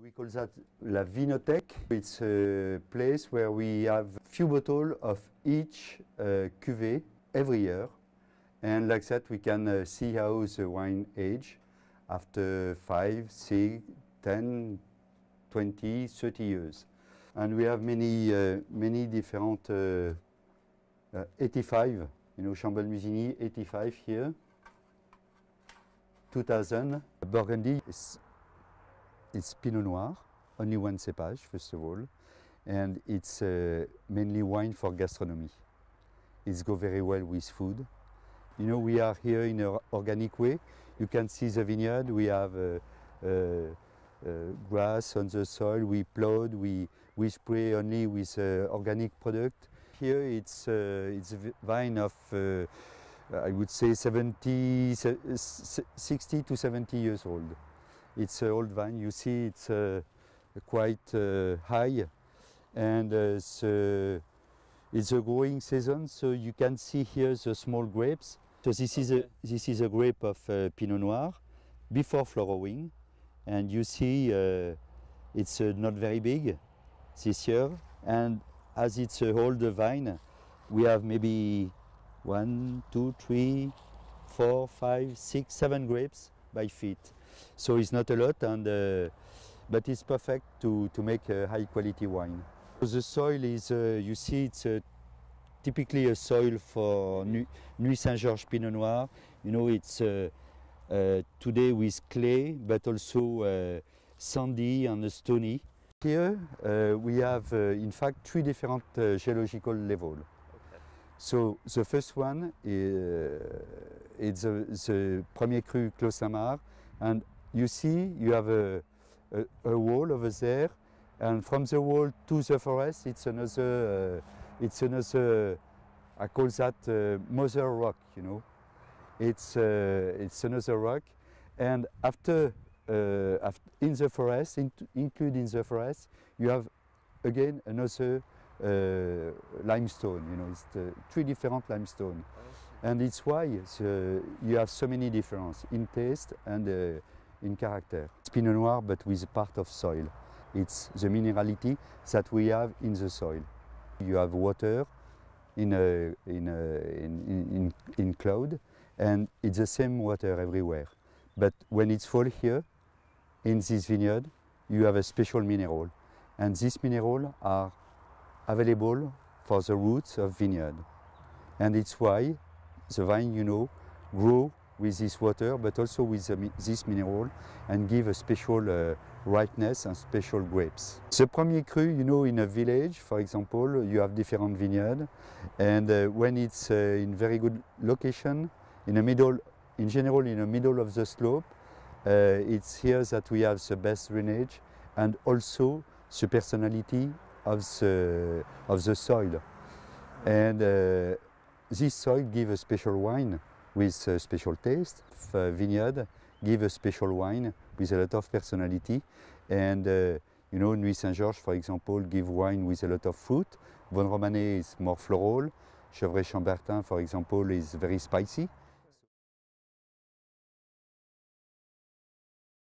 We call that La Vinothèque. It's a place where we have few bottles of each uh, cuvée every year. And like that we can uh, see how the wine age after 5, 6, 10, 20, 30 years. And we have many, uh, many different uh, uh, 85, you know, Chambol-Musigny 85 here. 2000. Burgundy it's Pinot Noir, only one cepage, first of all, and it's uh, mainly wine for gastronomy. It goes very well with food. You know, we are here in an organic way. You can see the vineyard. We have uh, uh, uh grass on the soil. We plowed. We we spray only with uh, organic product. Here it's it's vine of I would say 70, 60 to 70 years old. It's an old vine. You see it's uh, quite uh, high and uh, so it's a growing season so you can see here the small grapes. So this is a, this is a grape of Pinot Noir before flowering and you see uh, it's uh, not very big this year and as it's a older vine we have maybe one, two, three, four, five, six, seven grapes by feet. So it's not a lot, and, uh, but it's perfect to, to make a high quality wine. The soil is, uh, you see, it's uh, typically a soil for Nuits Saint-Georges Pinot Noir. You know, it's uh, uh, today with clay, but also uh, sandy and stony. Here we have, in fact, three different geological levels. So the first one is, is the, the Premier Cru Clos Saint-Marc, and you see you have a, a, a, wall over there, and from the wall to the forest, it's another, uh, it's another, I call that uh, Mother Rock, you know. It's, uh, it's another rock, and after, uh, after in the forest, in, including the forest, you have again another uh, limestone. You know, it's three different limestone, and it's why uh, you have so many differences in taste and uh, in character. It's Pinot Noir, but with part of soil. It's the minerality that we have in the soil. You have water in, a, in, uh, a, in, in, in cloud, and it's the same water everywhere. But when it's fall here, in this vineyard, you have a special mineral. And these minerals are available for the roots of vineyard. And it's why the vine, you know, grow with this water, but also with the, this mineral and give a special uh, ripeness and special grapes. The Premier Cru, you know, in a village, for example, you have different vineyards, and uh, when it's uh, in very good location, in the middle, in general, in the middle of the slope, uh, it's here that we have the best drainage and also the personality of the, of the soil. And uh, this soil gives a special wine with a special taste. The vineyard give a special wine with a lot of personality. And uh, you know, Nuits Saint-Georges, for example, give wine with a lot of fruit. Vosne Romanée is more floral. Gevrey Chambertin, for example, is very spicy.